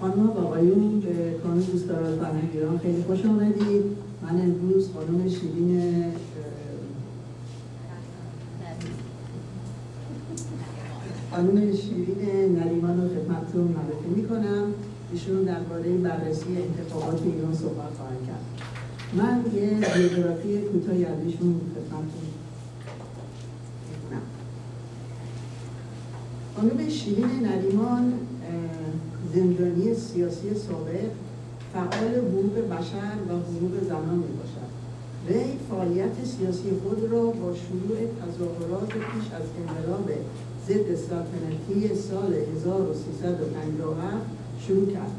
خانم و آقایون به کانون دوستداران فرهنگ ایران خیلی خوش آمدید من امروز خانم شیرین خانم شیرین نریمان رو خدمتتون معرفی می‌کنم. ایشون درباره بررسی انتخابات ایران صحبت خواهند کرد. من یه بیوگرافی کوتاهی از ایشون خدمتتون خانم شیرین نریمان زندانی سیاسی سابق فعال حقوق بشر و حقوق زنان می باشد وی فعالیت سیاسی خود را با شروع تظاهرات پیش از انقلاب ضد سلطنتی سال 1357 شروع کرد.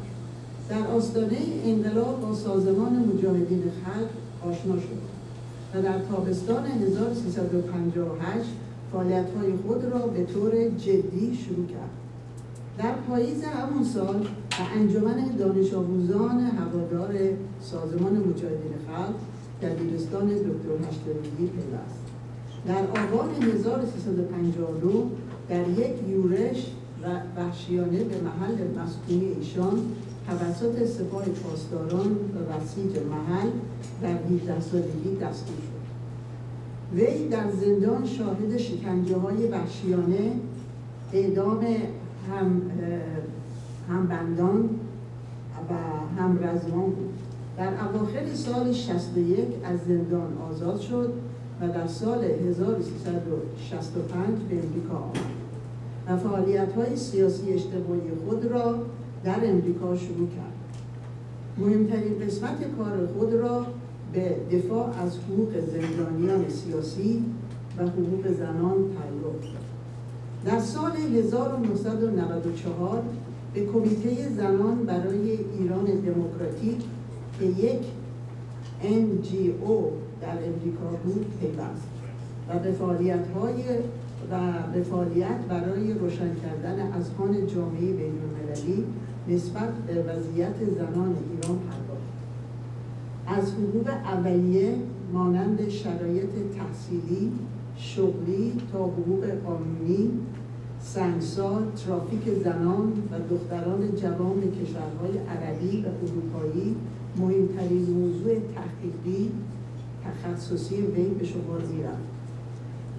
در آستانه انقلاب با سازمان مجاهدین خلق آشنا شد و در تابستان 1358 فعالیت‌های خود را به طور جدی شروع کرد. در پاییز همون سال به انجمن دانش آموزان هوادار سازمان مجاهدین خلق دبیرستان دکتر هشترویی پیوست. در آبان 1352 در یک یورش و وحشیانه به محل مسکونی ایشان توسط سپاه پاسداران و بسیج محل در 18 سالگی دستور شد. وی در زندان شاهد شکنجه های وحشیانه اعدام هم همبندان و هم رزمان بود. در اواخر سال 61 از زندان آزاد شد و در سال 1365 به امریکا آمد و فعالیت های سیاسی اجتماعی خود را در امریکا شروع کرد. مهمترین قسمت کار خود را به دفاع از حقوق زندانیان سیاسی و حقوق زنان داد در سال 1994 به کمیته زنان برای ایران دموکراتیک که یک NGO در امریکا بود پیوست و به فعالیت های و به فعالیت برای روشن کردن اذهان جامعه بین المللی نسبت به وضعیت زنان ایران پرداخت. از حقوق اولیه مانند شرایط تحصیلی شغلی تا حقوق قانونی سنگسار ترافیک زنان و دختران جوان کشورهای عربی و اروپایی مهمترین موضوع تحقیقی تخصصی وی به شمار می‌رفت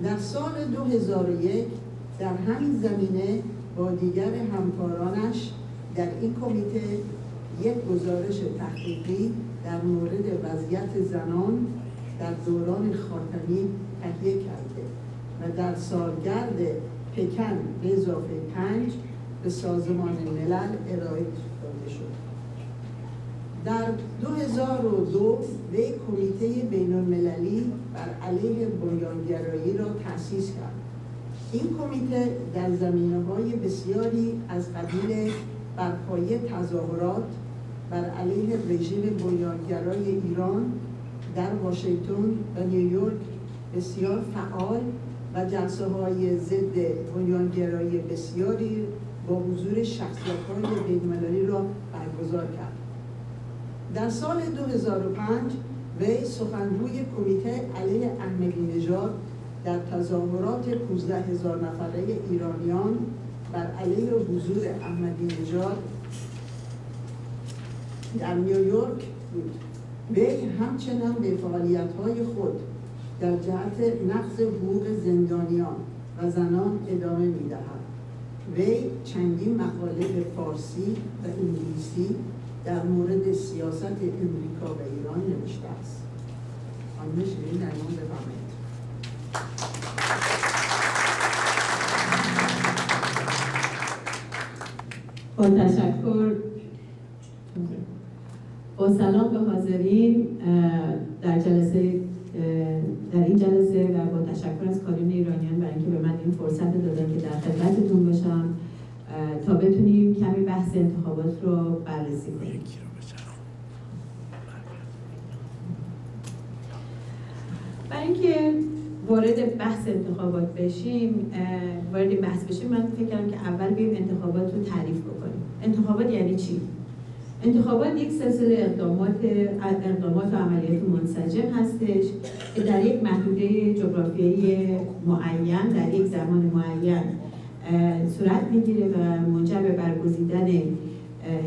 در سال 2001 در همین زمینه با دیگر همکارانش در این کمیته یک گزارش تحقیقی در مورد وضعیت زنان در دوران خاتمی تهیه کرده و در سالگرد پکن به اضافه پنج به سازمان ملل ارائه داده شد. در 2002 وی کمیته بین المللی بر علیه بنیانگرایی را تأسیس کرد. این کمیته در زمینه های بسیاری از قبیل برپایه تظاهرات بر علیه رژیم بنیانگرای ایران در واشنگتن و نیویورک بسیار فعال و جلسه های ضد بنیانگرایی بسیاری با حضور شخصیت های بینالمللی را برگزار کرد. در سال 2005 وی سخنگوی کمیته علیه احمدی نژاد در تظاهرات 15 هزار نفره ایرانیان بر علیه حضور احمدی نژاد در نیویورک بود. وی همچنان به فعالیت های خود در جهت نقض حقوق زندانیان و زنان ادامه می دهد. وی چندین مقاله به فارسی و انگلیسی در مورد سیاست امریکا و ایران نوشته است. خانم شیرین نریمان بفرمایید. با تشکر با سلام به حاضرین در جلسه در این جلسه و با تشکر از کارین ایرانیان برای اینکه به من این فرصت دادن که در خدمتتون باشم تا بتونیم کمی بحث انتخابات رو بررسی کنیم. برای اینکه وارد بحث انتخابات بشیم وارد بحث بشیم من فکر کردم که اول بیم انتخابات رو تعریف بکنیم. انتخابات یعنی چی؟ انتخابات یک سلسله اقدامات اقدامات و عملیات منسجم هستش که در یک محدوده جغرافیایی معین در یک زمان معین صورت می‌گیره و منجر به برگزیدن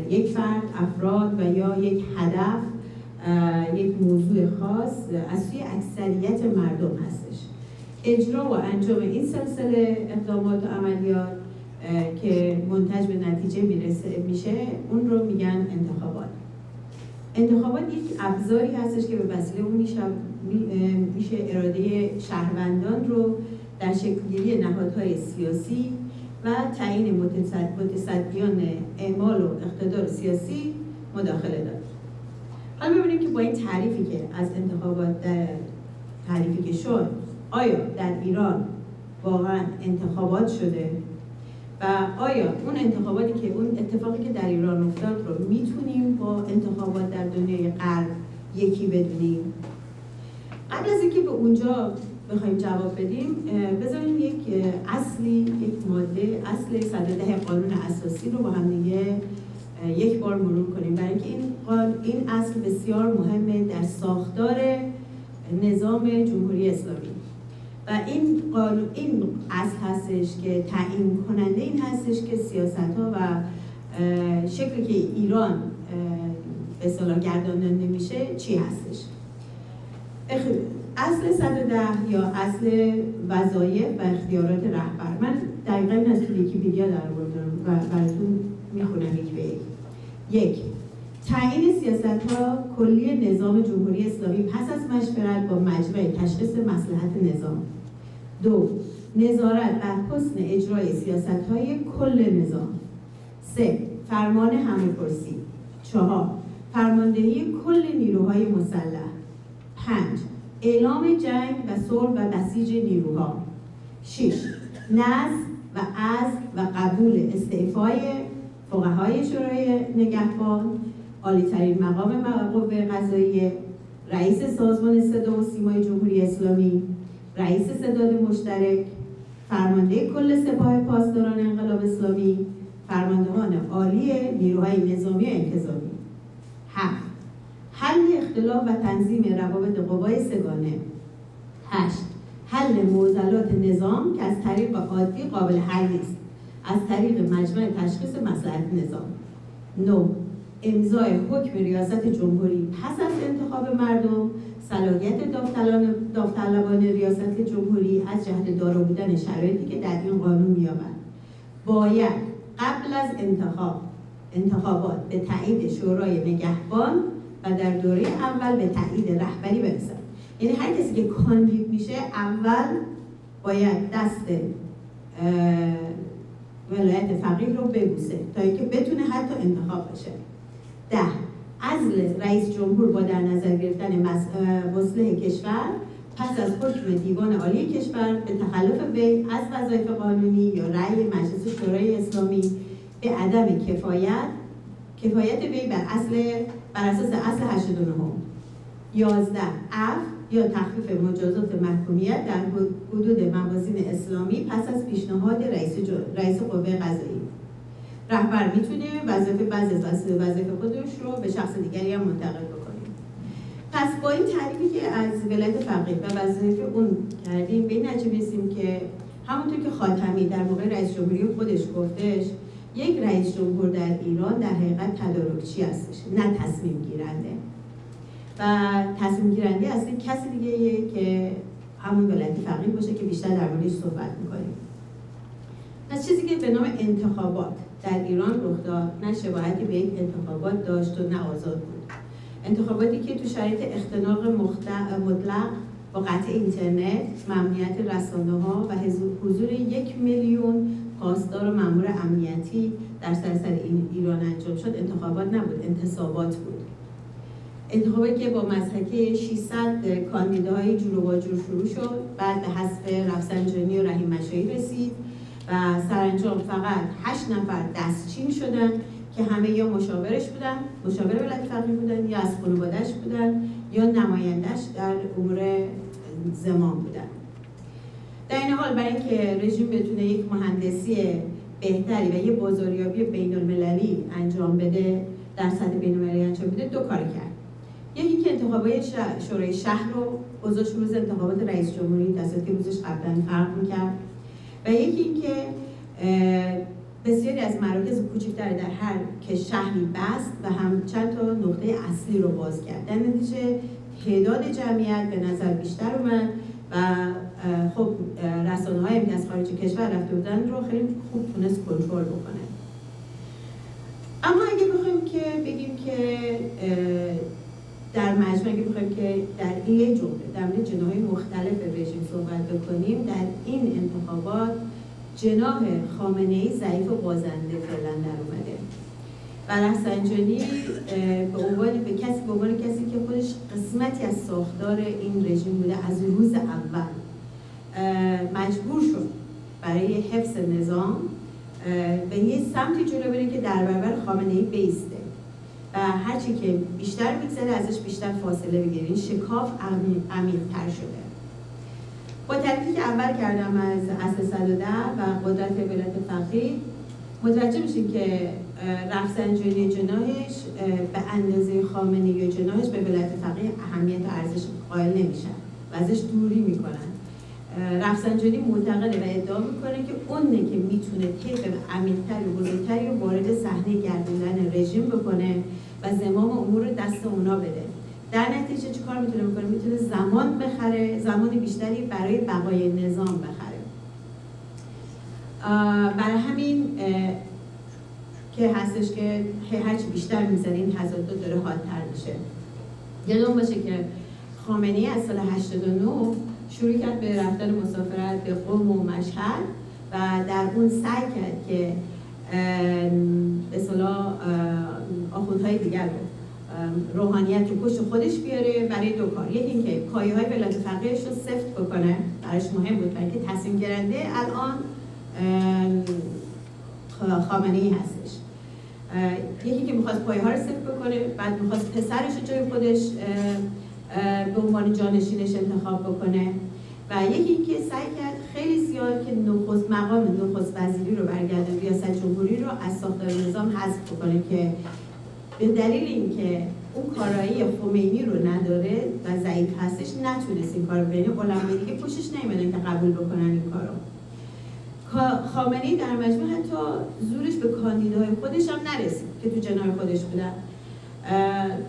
یک فرد افراد و یا یک هدف یک موضوع خاص از سوی اکثریت مردم هستش. اجرا و انجام این سلسله اقدامات و عملیات که منتج به نتیجه می‌رسه میشه اون رو میگن انتخابات. انتخابات یک ابزاری هستش که به وسیله اون میشه, اراده شهروندان رو در شکلگیری نهادهای سیاسی و تعیین متصدیان اعمال و اقتدار سیاسی مداخله داد. حالا ببینیم که با این تعریفی که از انتخابات در تعریفی که شد آیا در ایران واقعا انتخابات شده؟ آیا اون انتخاباتی که اون اتفاقی که در ایران افتاد رو می‌تونیم با انتخابات در دنیای غرب یکی بدونیم؟ قبل از اینکه به اونجا بخوایم جواب بدیم بذاریم یک اصلی یک ماده اصل 110 قانون اساسی رو با هم دیگه یک بار مرور کنیم. برای اینکه این این اصل بسیار مهمه در ساختار نظام جمهوری اسلامی. و این قانون این اصل هستش که تعیین کننده این هستش که سیاست ها و شکلی که ایران به صلاح گرداننده میشه چی هستش؟ اصل 110 یا اصل وظایف و اختیارات رهبر. من دقیقا این از ویکیپیدیا در و براتون می‌خونم یک به یک. یک تعیین سیاست ها کلی نظام جمهوری اسلامی پس از مشورت با مجمع تشخیص مسلحت نظام. دو نظارت بر حسن اجرای سیاست های کل نظام. سه فرمان همه پرسی چهار فرماندهی کل نیروهای مسلح. پنج اعلام جنگ و صلح و بسیج نیروها. شش نظم و از و قبول استعفای فقهای شورای نگهبان. عالیترین مقام قوه قضایی رئیس سازمان صدا و سیمای جمهوری اسلامی. رئیس صداد مشترک فرمانده کل سپاه پاسداران انقلاب اسلامی فرماندهان عالی نیروهای نظامی و انتظامی. هفت. حل اختلاف و تنظیم روابط قوای سگانه. هشت. حل معضلات نظام که از طریق عادی قابل حل نیست. از طریق مجمع تشخیص مسئله نظام. نو امضای حکم ریاست جمهوری پس از انتخاب مردم صلاحیت داوطلبان ریاست جمهوری از جهت دارا بودن شرایطی که در این قانون مییابد. باید قبل از انتخاب انتخابات به تایید شورای نگهبان و در دوره اول به تایید رهبری برسد. یعنی هر کسی که کاندید میشه اول باید دست ولایت فقیه رو ببوسه تا اینکه بتونه حتی انتخاب بشه. ده عزل رئیس جمهور با در نظر گرفتن مصلح کشور پس از حکم دیوان عالی کشور به تخلف وی از وظایف قانونی یا رأی مجلس شورای اسلامی به عدم کفایت کفایت وی بر اصل بر اساس اصل 89 11 اف یا تخفیف مجازات محکومیت در حدود موازین اسلامی پس از پیشنهاد رئیس, رئیس قوه قضایی رهبر می‌تونه وظیفه بعضی از وظیفه خودش رو به شخص دیگری هم منتقل بکنه. پس با این تعریفی که از ولایت فقیه و وظیفه اون کردیم به این نتیجه که همونطور که خاتمی در موقع رئیس جمهوری خودش گفتش یک رئیس جمهور در ایران در حقیقت تدارکچی هستش نه تصمیم گیرنده. و تصمیم گیرنده اصلا کسی دیگه که همون ولایت فقیه باشه که بیشتر در موردش صحبت می‌کنیم. پس چیزی که به نام انتخابات در ایران رخ داد. نه شباهتی به یک انتخابات داشت و نه آزاد بود. انتخاباتی که تو شرایط اختناق مطلق با قطع اینترنت ممنوعیت رسانه ها و حضور یک میلیون پاسدار و مامور امنیتی در سراسر این ایران انجام شد انتخابات نبود انتصابات بود. انتخابی که با مزحکه 600 کاندیداهای جور و جور شروع شد بعد به حذف رفسنجانی و رحیم مشایی رسید. و سرانجام فقط 8 نفر دستچین شدن که همه یا مشاورش بودن مشاور ولایت فقیه بودن یا از خانوادهش بودن یا نمایندش در امور زمان بودن. در این حال برای اینکه رژیم بتونه یک مهندسی بهتری و یه بازاریابی بین المللی انجام بده در سطح بین المللی انجام بده دو کار کرد. یکی که انتخابات شورای شهر رو گذاشت روز انتخابات رئیس جمهوری دستاتی که روزش قبلا فرق می‌کرد. و یکی اینکه بسیاری از مراکز کوچکتر در هر که شهری بست و هم چند تا نقطه اصلی رو باز کرد در نتیجه تعداد جمعیت به نظر بیشتر اومد و خب رسانه هایی که از خارج کشور رفته بودن رو خیلی خوب تونست کنترل بکنه. اما اگه بخوایم که بگیم که در مجموع اگه بخوایم که در این یک جمله در مورد جناهای مختلف رژیم صحبت بکنیم در این انتخابات جناح خامنه ای ضعیف و بازنده فعلا در اومده. و رفسنجانی به عنوان به کسی به عنوان کسی که خودش قسمتی از ساختار این رژیم بوده از روز اول مجبور شد برای حفظ نظام به یه سمتی جلو بره که در برابر خامنه ای بیسته. هرچی که بیشتر میگذره ازش بیشتر فاصله بگیره این شکاف عمیقتر شده. با تعریفی که اول کردم از اصل 110 و قدرت ولایت فقیه متوجه میشین که رفسنجانی جناهش به اندازه خامنه یا جناهش به ولایت فقیه اهمیت و ارزش قائل نمیشن و ازش دوری می‌کنن. رفسنجانی معتقده و ادعا می‌کنه که اونه که می‌تونه طیف عمیقتری و بزرگتری رو وارد صحنه گردوندن رژیم بکنه و زمام امور دست اونا بده. در نتیجه چه کار می‌تونه بکنه؟ می‌تونه زمان بخره زمان بیشتری برای بقای نظام بخره. برای همین که هستش که هرچی بیشتر می‌زنه این تضاد داره حادتر میشه. یادم باشه که خامنه از سال 89 شروع کرد به رفتن مسافرت به قوم و مشهد و در اون سعی کرد که به صلاح آخوندهای دیگر رو. روحانیت رو پشت خودش بیاره برای دو کار. یکی اینکه پایه های ولایت فقیهش رو سفت بکنه. براش مهم بود. برای که تصمیم گیرنده الان خامنه ای هستش. یکی که می‌خواست پایه ها رو سفت بکنه بعد می‌خواست پسرش رو جای خودش به عنوان جانشینش انتخاب بکنه. و یکی که سعی کرد خیلی زیاد که نخست مقام نخست وزیری رو برگرده ریاست جمهوری رو از ساختار نظام حذف بکنه که به دلیل اینکه اون کارایی خمینی رو نداره و ضعیف هستش نتونست این کار رو بینه علمای دیگه پوشش نیومدن که قبول بکنن این کارو. خامنه‌ای در مجموع حتی زورش به کاندیداهای خودش هم نرسید که تو جنای خودش بودن.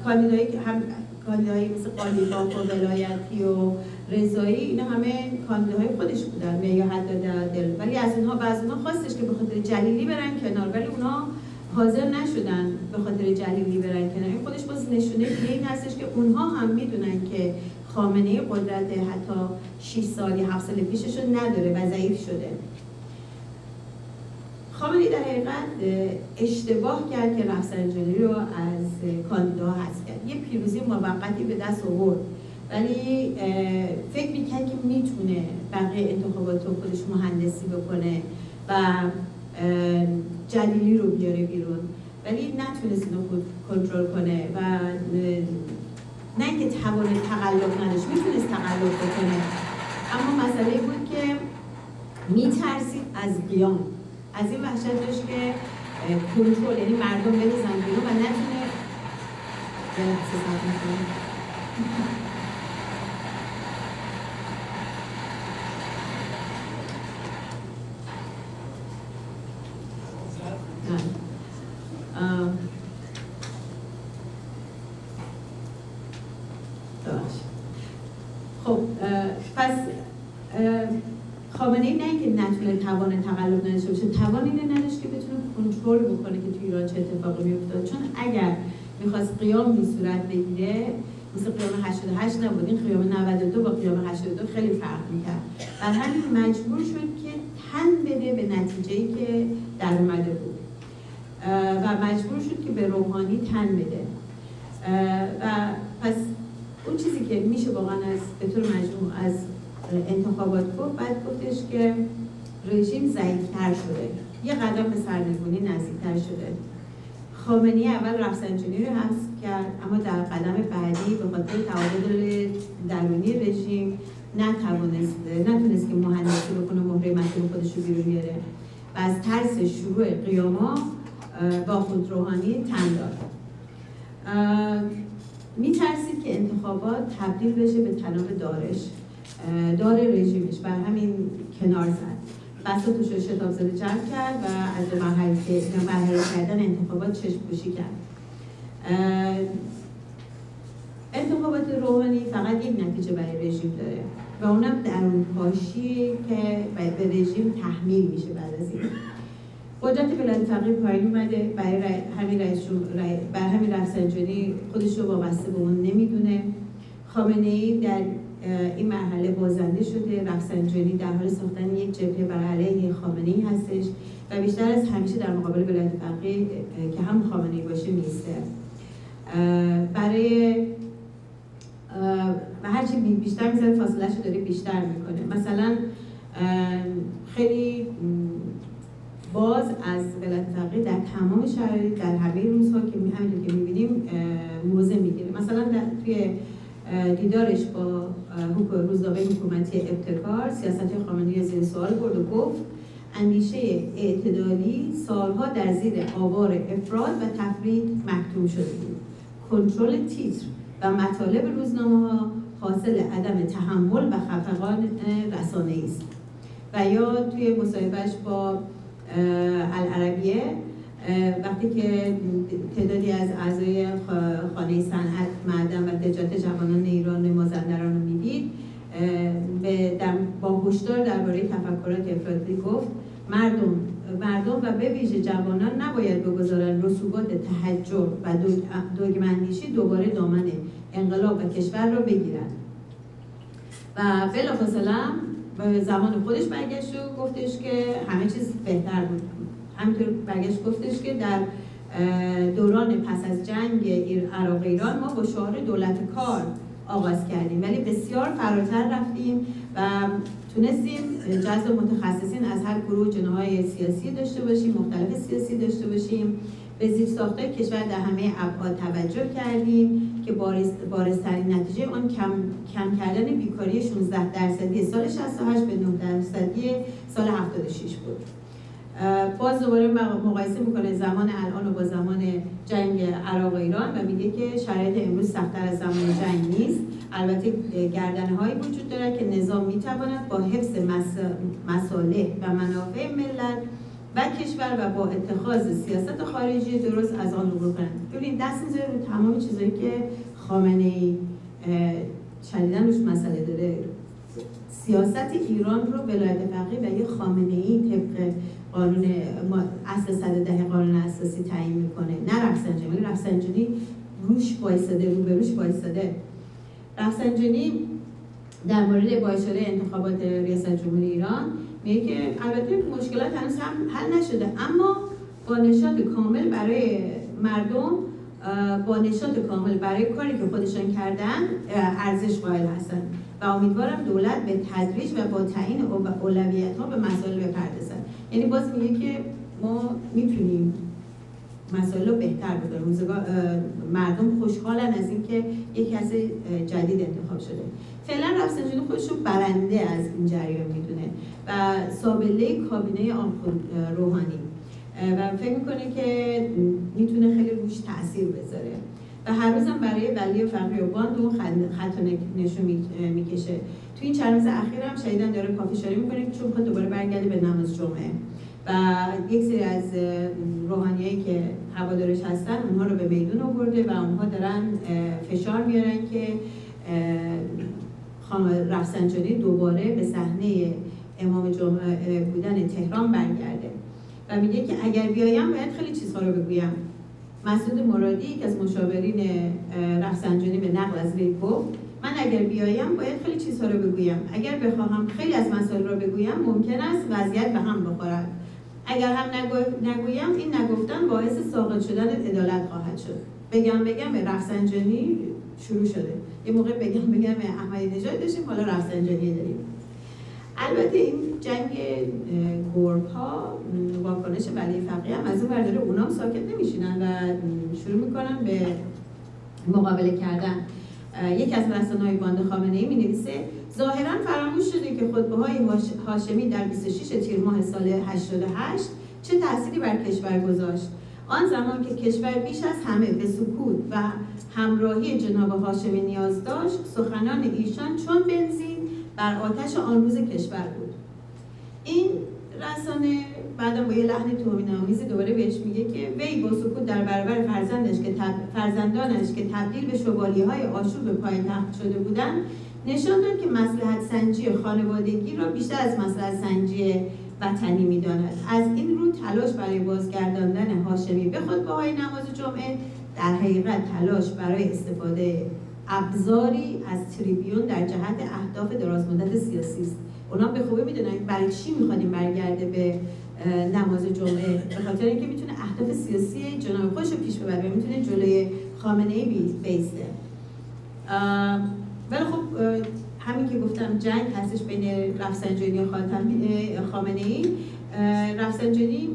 کاندیدایی که هم کاندیدایی مثل قالیباف و ولایتی و رضایی اینا همه کاندیداهای خودش بودن یا حتی دل. ولی از اونها بعض اونها خواستش که به خاطر جلیلی برن کنار ولی اونها حاضر نشدن به خاطر جلیلی برن کنار. این خودش باز نشونه دیگه این هستش که اونها هم می‌دونن که خامنه قدرت حتی 6 سال یا 7 سال پیشش نداره و ضعیف شده. خامنه‌ای در حقیقت اشتباه کرد که رفسنجانی رو از کاندیدا حذف کرد. یه پیروزی موقتی به دست آورد. ولی فکر می‌کرد که می‌تونه بقیه انتخابات رو خودش مهندسی بکنه و جلیلی رو بیاره بیرون. ولی نتونست اینو خود کنترل کنه و نه اینکه توان تقلب نداشت می‌تونست تقلب بکنه. اما مسئله بود که میترسید از قیام از این وحشت داشت که کنترل یعنی مردم بریزن بیرون و نتونه پس خامنه ای نه اینکه نتونه توان تقلب نداشته باشه توان اینه نداشت که بتونه کنترل بکنه که تو ایران چه اتفاقی میافتاد چون اگر می‌خواست قیام بی صورت بگیره مثل قیام 88 نبود این قیام 92 با قیام 82 خیلی فرق می‌کرد. بر همین مجبور شد که تن بده به نتیجه که در اومده بود. و مجبور شد که به روحانی تن بده. و پس اون چیزی که میشه واقعا از به طور مجموع از انتخابات گفت بعد گفتش که رژیم ضعیفتر شده. یه قدم به سرنگونی نزدیکتر شده. خامنی اول رفسنجانی رو حذف کرد اما در قدم بعدی به خاطر تعادل درونی رژیم نتوانست نتونست که مهندسی بکنه مهره مطلوب خودش رو بیرون بیاره. و از ترس شروع قیاما با خود روحانی تن داد. میترسید که انتخابات تبدیل بشه به تناب دارش دار رژیمش. بر همین کنار زد. بساطش رو شتاب زده جمع کرد و از مرحله کردن انتخابات چشم پوشی کرد. انتخابات روحانی فقط یک نتیجه برای رژیم داره و اونم درون پاشی که به رژیم تحمیل میشه بعد از این. قدرت ولایت فقیه پایین اومده برای همین رئیس برای همین رفسنجانی خودش رو وابسته به اون نمی‌دونه. خامنه ای در این مرحله بازنده شده. رفسنجانی در حال ساختن یک جبهه بر علیه خامنه ای هستش و بیشتر از همیشه در مقابل ولایت فقیه که هم خامنه ای باشه میسته. برای و هرچی بیشتر می‌زنه فاصله رو داره بیشتر می‌کنه. مثلا خیلی باز از ولایت فقیه در تمام شرایط در همه روزها که همینطور که می‌بینیم موضع می‌گیره. مثلا در توی دیدارش با روزنامه حکومتی ابتکار سیاست خامنه‌ای زیر سوال برد و گفت اندیشه اعتدالی سالها در زیر آوار افراد و تفرید مکتوم شده بود. کنترل تیتر و مطالب روزنامه ها حاصل عدم تحمل و خفقان رسانه است. و یا توی مصاحبهش با العربیه وقتی که تعدادی از اعضای خانه صنعت معدن و تجارت جوانان ایران مازندران رو می‌دید با هشدار درباره تفکرات افراطی گفت مردم مردم و به ویژه جوانان نباید بگذارن رسوبات تحجر و دوگمندیشی دوباره دامن انقلاب و کشور را بگیرند و بلافاصله به زمان خودش برگشت و گفتش که همه چیز بهتر بود. همینطور برگشت گفتش که در دوران پس از جنگ عراق ایران ما با شعار دولت کار آغاز کردیم. ولی بسیار فراتر رفتیم و تونستیم جذب متخصصین از هر گروه جناهای سیاسی داشته باشیم مختلف سیاسی داشته باشیم. به زیر ساخته کشور در همه ابعاد توجه کردیم که بارز، بارزترین نتیجه آن کم, کم کردن بیکاری 16 درصدی سال 68 به 9 درصدی سال 76 بود. باز دوباره مقایسه می‌کنه زمان الان و با زمان جنگ عراق و ایران و میگه که شرایط امروز سختتر از زمان جنگ نیست. البته گردنه هایی وجود دارد که نظام می‌تواند با حفظ مساله و منافع ملت و کشور و با اتخاذ سیاست خارجی درست از آن عبور کنند. ببینید دست می‌ذاره رو تمام چیزایی که خامنه ای شدیدن روش مسئله داره. سیاست ایران رو ولایت فقیه و یه خامنه ای طبق قانون اصل ده قانون اساسی تعیین می‌کنه. نه رفسنجانی. رفسنجانی روش بایستده رو به روش بایستده رفسنجانی در مورد بایشاده انتخابات ریاست جمهوری ایران میگه که البته مشکلات هنوز هم حل نشده. اما با نشاط کامل برای مردم با نشاط کامل برای کاری که خودشان کردن ارزش قائل هستن. و امیدوارم دولت به تدریج و با تعیین اولویت ها به مسائل بپردازد. یعنی باز میگه که ما می‌تونیم مسائل رو بهتر بکنیم. روزگار مردم خوشحالن از اینکه یک کس جدید انتخاب شده. فعلا رفسنجانی خودش رو برنده از این جریان می‌دونه و سابله کابینه آنخون روحانی. و فکر می‌کنه که می‌تونه خیلی روش تاثیر بذاره. و هر روزم برای ولی فقری و باند اون خط نشون می‌کشه. تو این چند روز اخیر هم شدیدن داره شاری می‌کنه چون خود دوباره برگرده به نماز جمعه. و یک سری از روحانیایی که هوادارش هستن اونها رو به میدون آورده و اونها دارن فشار میارن که رفسنجانی دوباره به صحنه امام جمعه بودن تهران برگرده. و میگه که اگر بیایم باید خیلی چیزها رو بگویم. مسعود مرادی که از مشاورین رفسنجانی به نقل از وی گفت من اگر بیایم باید خیلی چیزها رو بگویم. اگر بخواهم خیلی از مسائل رو بگویم ممکن است وضعیت به هم بخورد. اگر هم نگویم این نگفتن باعث ساقط شدن عدالت خواهد شد. بگم بگم رفسنجانی شروع شده. یه موقع بگم بگم احمدی نژاد داشتیم حالا رفسنجانی داریم. البته این جنگ گرب ها واکنش ولی فقیه هم از اون برداره اونام ساکت نمیشینن و شروع می‌کنن به مقابله کردن. یکی از رسانه های باند خامنه ای می نویسه ظاهرا فراموش شده که خطبه های هاشمی در 26 تیر ماه سال 88 چه تأثیری بر کشور گذاشت. آن زمان که کشور بیش از همه به سکوت و همراهی جناب هاشمی نیاز داشت سخنان ایشان چون بنزین بر آتش آن روز کشور بود. این رسانه بعدم با یه لحن توهین آمیزی دوباره بهش میگه که وی با سکوت در برابر فرزندش که فرزندانش که تبدیل به شوالی های آشوب پایتخت شده بودند نشان داد که مسلحت سنجی خانوادگی را بیشتر از مسلحت سنجی وطنی می‌داند. از این رو تلاش برای بازگرداندن هاشمی به خطبه‌های نماز جمعه در حقیقت تلاش برای استفاده ابزاری از تریبیون در جهت اهداف درازمدت سیاسی است. اونا به خوبی می‌دونن برای چی میخوادیم برگرده به نماز جمعه؟ به خاطر اینکه می‌تونه اهداف سیاسی جناب خوش رو پیش ببره می‌تونه جلوی خامنه ای بیسته. ولی خب همین که گفتم جنگ هستش بین رفسنجانی و خامنه ای رفسنجانی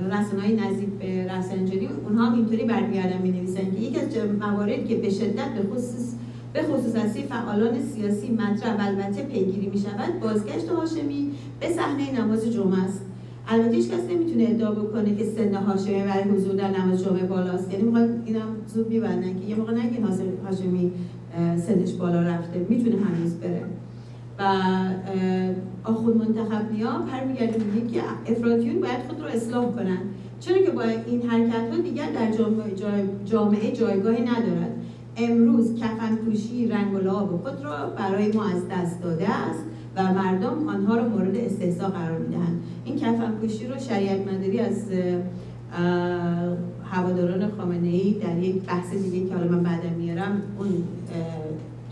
رسانه های نزدیک به رفسنجانی اونها هم اینطوری برمیگردن می نویسن که یکی از مواردی که به شدت به خصوص به خصوص از فعالان سیاسی مطرح و البته پیگیری می شود بازگشت هاشمی به صحنه نماز جمعه است. البته هیچ کس نمی‌تونه ادعا بکنه که سن هاشمی برای حضور در نماز جمعه بالاست. یعنی می‌خواد اینا زود میبندن که یه موقع نگین هاشمی سنش بالا رفته می‌تونه هنوز بره. و آخون منتخب نیا پر میگه که افرادیون باید خود رو اصلاح کنن. چرا که با این حرکت ها دیگر در جامعه, جامعه جایگاهی ندارد. امروز کفن پوشی رنگ و لعاب خود را برای ما از دست داده است و مردم آنها را مورد استحضا قرار می‌دهند. این کفن پوشی رو شریعت مداری از هواداران خامنه ای در یک بحث دیگه که حالا من بعدا میارم اون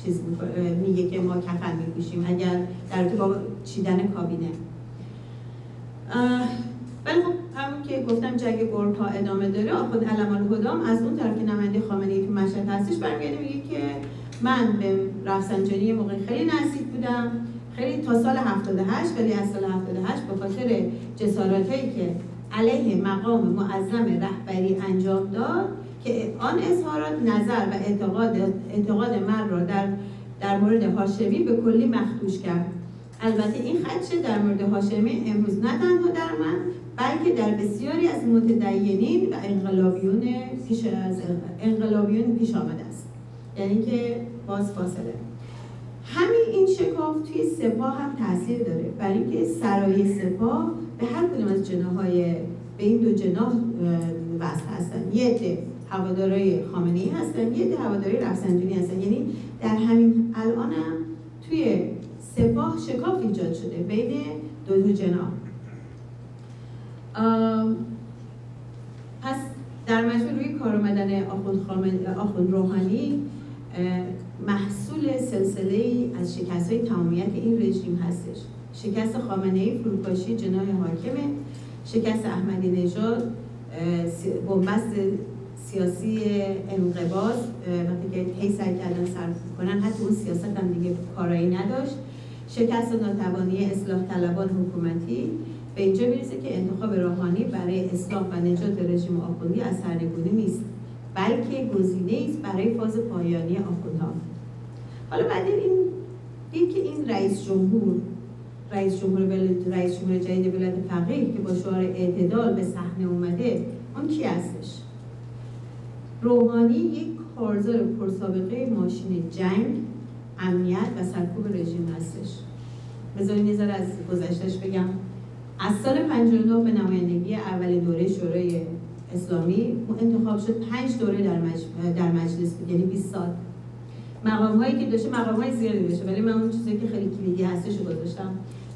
چیز میگه که ما کفن میپوشیم اگر در با چیدن کابینه. ولی خب همون که گفتم جنگ گرب ها ادامه داره آخوند علم الهدام از اون طرف که نماینده خامنه تو مشهد هستش برمیگرده میگه که من به رفسنجانی موقع خیلی نزدیک بودم خیلی تا سال 78 ولی از سال 78 به خاطر جسارتایی که علیه مقام معظم رهبری انجام داد که آن اظهارات نظر و اعتقاد, اعتقاد من را در, در مورد هاشمی به کلی مخدوش کرد. البته این خدشه در مورد هاشمی امروز نه تنها در من بلکه در بسیاری از متدینین و انقلابیون پیش از انقلابیون پیش آمده است. یعنی که باز فاصله. همین این شکاف توی سپاه هم تاثیر داره. برای اینکه سرای سپاه به هر کدوم از جناهای به این دو جناح وصل هستن. یه هوادارای خامنه‌ای هستن یه عده هواداری رفسنجانی هستن. یعنی در همین الان هم توی سپاه شکاف ایجاد شده بین دو دو جناح پس در مجموع روی کار آمدن آخوند روحانی محصول سلسله ای از شکست های تمامیت این رژیم هستش. شکست خامنه ای فروپاشی جناح حاکمه شکست احمدی نژاد بنبست سیاسی انقباض وقتی که هی سعی کردن صرف کنن حتی اون سیاست هم دیگه کارایی نداشت. شکست و ناتوانی اصلاح طلبان حکومتی به اینجا می‌رسه که انتخاب روحانی برای اصلاح و نجات رژیم آخوندی از سرنگونی نیست بلکه گزینه برای فاز پایانی آخوندها. حالا بعد این دید که این رئیس جمهور رئیس جمهور رئیس جمهور جدید ولایت فقیه که با شعار اعتدال به صحنه اومده اون کی هستش؟ روحانی یک کارزار پرسابقه ماشین جنگ امنیت و سرکوب رژیم هستش. بذارین یه از گذشتش بگم. از سال 59 به نمایندگی اول دوره شورای اسلامی انتخاب شد پنج دوره در, در مجلس بود یعنی 20 سال. مقام هایی که داشته مقام های زیادی داشته ولی من اون چیزی که خیلی کلیدی هستش رو گذاشتم.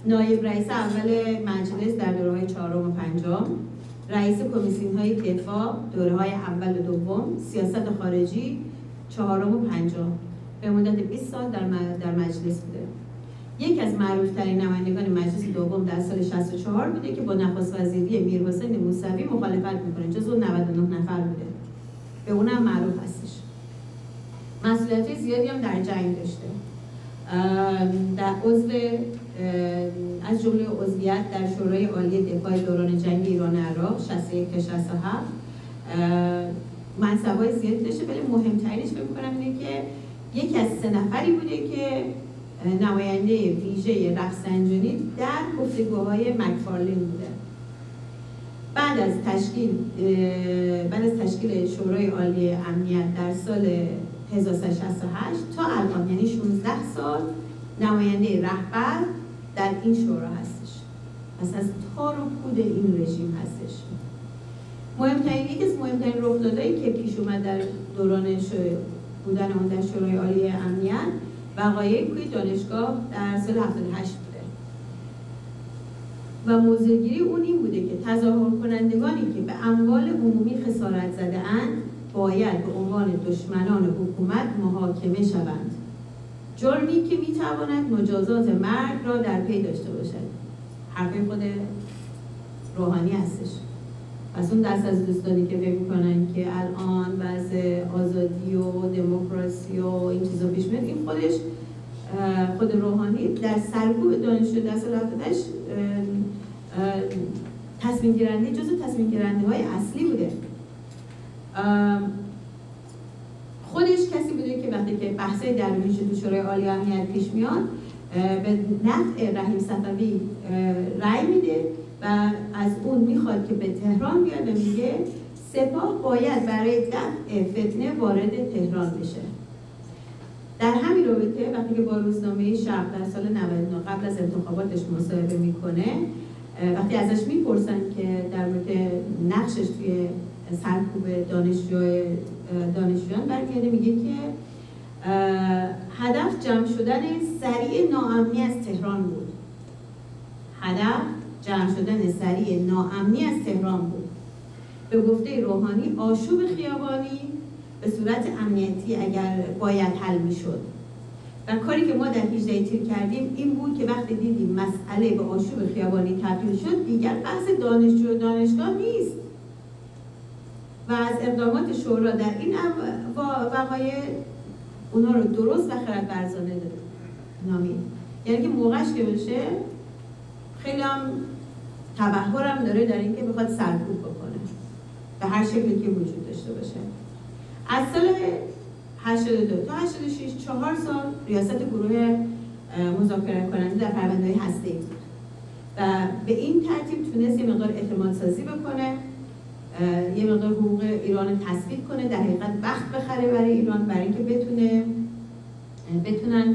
نایب رئیس اول مجلس در دوره های چهارم و پنجم. رئیس کمیسیون های دفاع دوره های اول و دوم سیاست خارجی چهارم و پنجم. به مدت 20 سال در, در مجلس بوده. یک از معروفترین نمایندگان مجلس دوم در سال 64 بوده که با نخست وزیری میرحسین موسوی مخالفت می‌کنه جزو 99 نفر بوده. به اونم معروف هستش. مسئولیت زیادی هم در جنگ داشته. در عضو از جمله عضویت در شورای عالی دفاع دوران جنگ ایران عراق 61 تا 67 منصبای زیادی داشته ولی مهمترینش فکر می‌کنم اینه که یکی از سه نفری بوده که نماینده ویژه رفسنجانی در گفتگوهای مکفارلین بوده. بعد از تشکیل بعد از تشکیل شورای عالی امنیت در سال 1368 تا الان یعنی 16 سال نماینده رهبر در این شورا هستش. پس از تار و پود این رژیم هستش. مهمترین یکی از مهمترین رخدادهایی که پیش اومد در دوران بودن اون در شورای عالی امنیت وقایع کوی دانشگاه در سال 78 بوده. و موضعگیری اون این بوده که تظاهر کنندگانی که به اموال عمومی خسارت زده اند باید به عنوان دشمنان حکومت محاکمه شوند. جرمی که می‌تواند مجازات مرگ را در پی داشته باشد. حرف خود روحانی هستش. پس اون دست از دوستانی که فکر می‌کنن که الان وضع آزادی و دموکراسی و این چیزا پیش میاد این خودش خود روحانی در سرکوب دانشجو در سال تصمیم گیرنده جزو تصمیم گیرنده های اصلی بوده. بوده که وقتی که بحثای درونیش تو شورای عالی امنیت پیش میاد به نفع رحیم صفوی رأی میده و از اون می‌خواد که به تهران بیاد و میگه سپاه باید برای دفع فتنه وارد تهران بشه. در همین رابطه وقتی که با روزنامه شرق در سال 99 قبل از انتخاباتش مصاحبه می‌کنه وقتی ازش می‌پرسن که در مورد نقشش توی سرکوب دانشجو دانشجویان برمیگرده میگه که هدف جمع شدن سریع ناامنی از تهران بود. هدف جمع شدن سریع ناامنی از تهران بود. به گفته روحانی آشوب خیابانی به صورت امنیتی اگر باید حل می‌شد. و کاری که ما در 18 تیر کردیم این بود که وقتی دیدیم مسئله به آشوب خیابانی تبدیل شد دیگر بحث دانشجو و دانشگاه نیست. و از اقدامات شورا در این وقایع اونا رو درست و خرد برزانه نامید. یعنی که موقعش که بشه خیلی هم تبهرم داره در اینکه بخواد سرکوب بکنه. به هر شکلی که وجود داشته باشه. از سال 82 تا 86 چهار سال ریاست گروه مذاکره کننده در پرونده هسته بود. و به این ترتیب تونست یه مقدار اعتماد سازی بکنه. یه مقدار حقوق ایران تثبیت کنه در حقیقت وقت بخره برای ایران برای اینکه بتونه بتونن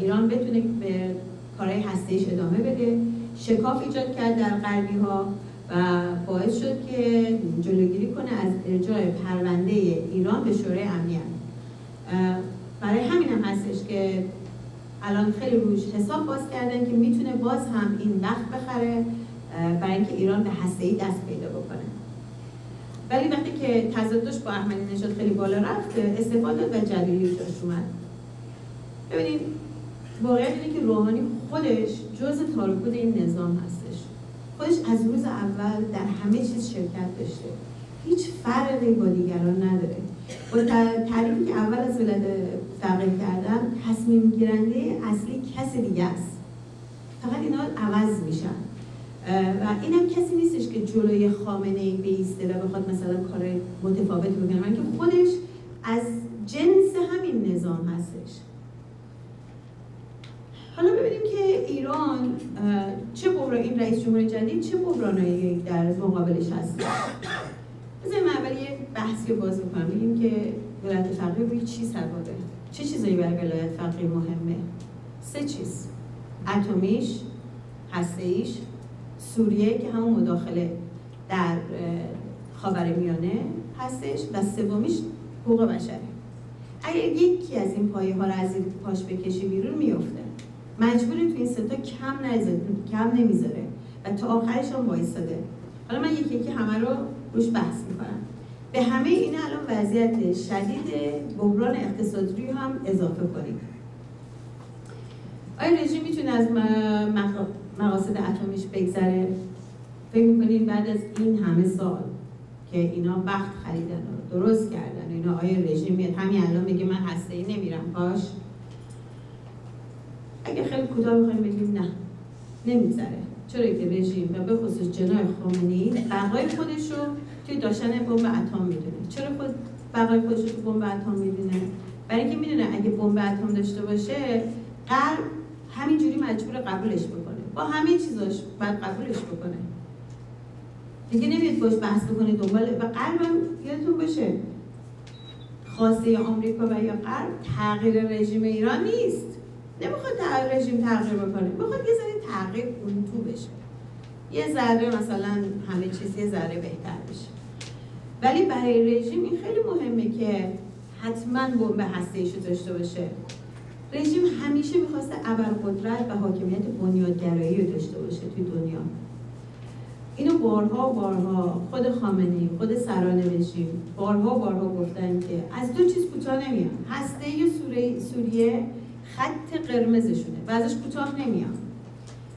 ایران بتونه به کارهای هستهش ادامه بده. شکاف ایجاد کرد در غربی ها و باعث شد که جلوگیری کنه از ارجاع پرونده ایران به شورای امنیت. برای همین هم هستش که الان خیلی روش حساب باز کردن که می‌تونه باز هم این وقت بخره برای اینکه ایران به هسته دست پیدا بکنه. ولی وقتی که تضادش با احمدی نژاد خیلی بالا رفت استفاده و جدیدی جاش اومد. ببینید واقعیت اینه که روحانی خودش جز تاروکود این نظام هستش. خودش از روز اول در همه چیز شرکت داشته. هیچ فرقی با دیگران نداره. با تعریفی که اول از ولد فقیه کردم تصمیم گیرنده اصلی کسی دیگه است. فقط اینا عوض میشن. و اینم کسی نیستش که جلوی خامنه ای بیسته و بخواد مثلا کار متفاوتی بکنه. من که خودش از جنس همین نظام هستش. حالا ببینیم که ایران چه بحران این رئیس جمهور جدید چه بحرانایی در مقابلش هست؟ بذاریم اول یه بحثی رو باز بکنم. بگیم که ولایت فقیه روی چی سواره چه چیزایی برای ولایت فقیه مهمه؟ سه چیز. اتمیش هسته‌ایش سوریه که همون مداخله در میانه هستش و سومیش حقوق بشره اگر یکی از این پایه ها رو از این پاش بکشی بیرون میفته مجبوری تو این ستا کم کم نمی‌ذاره و تا آخرش هم وایستاده. حالا من یکی یکی همه رو روش بحث می‌کنم. به همه این الان وضعیت شدید بحران اقتصادی رو هم اضافه کنیم. آیا رژیم می‌تونه از مقاصد اتمیش بگذره. فکر می‌کنین بعد از این همه سال که اینا وقت خریدن و درست کردن اینا آیا رژیم میاد همین الان میگه من هسته ای نمیرم پاش اگه خیلی کوتاه بخوایم بگیم نه نمی‌ذاره چرا که رژیم و به خصوص جنای خامنه‌ای بقای خودش رو توی داشتن بمب اتم می‌دونه. چرا خود بقای خودش رو بمب اتم می‌دونه؟ برای اینکه می‌دونه اگه بمب اتم داشته باشه غرب همینجوری مجبور قبولش بکنه. با همه چیزاش بعد قبولش بکنه. دیگه نمیاد باش بحث بکنه دنبال و غربم یادتون باشه. خواسته آمریکا و یا غرب تغییر رژیم ایران نیست. نمی‌خواد رژیم تغییر بکنه. می‌خواد یه ذره تغییر اون تو بشه. یه ذره مثلا همه چیز یه ذره بهتر بشه. ولی برای رژیم این خیلی مهمه که حتما بمب هسته رو داشته باشه. رژیم همیشه می‌خواسته ابرقدرت و حاکمیت بنیادگرایی رو داشته باشه توی دنیا. اینو بارها بارها خود خامنه‌ای خود سران رژیم بارها بارها گفتن که از دو چیز کوتاه نمیان. هسته سوریه خط قرمزشونه و ازش کوتاه نمیان.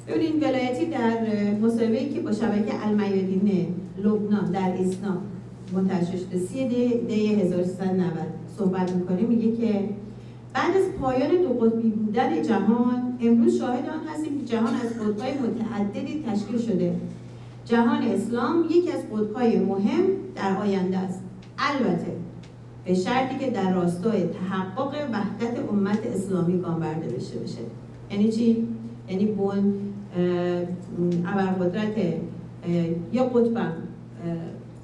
ببینید ولایتی در مصاحبه‌ای که با شبکه المیادین لبنان در ایسنا منتشر شده سی دی 1390 صحبت می‌کنه میگه که بعد از پایان دو قطبی بودن جهان امروز شاهد آن هستیم که جهان از قطبهای متعددی تشکیل شده. جهان اسلام یکی از قطبهای مهم در آینده است. البته به شرطی که در راستای تحقق وحدت امت اسلامی گام برده بشه بشه یعنی چی؟ یعنی بون ابرقدرت یا قطبم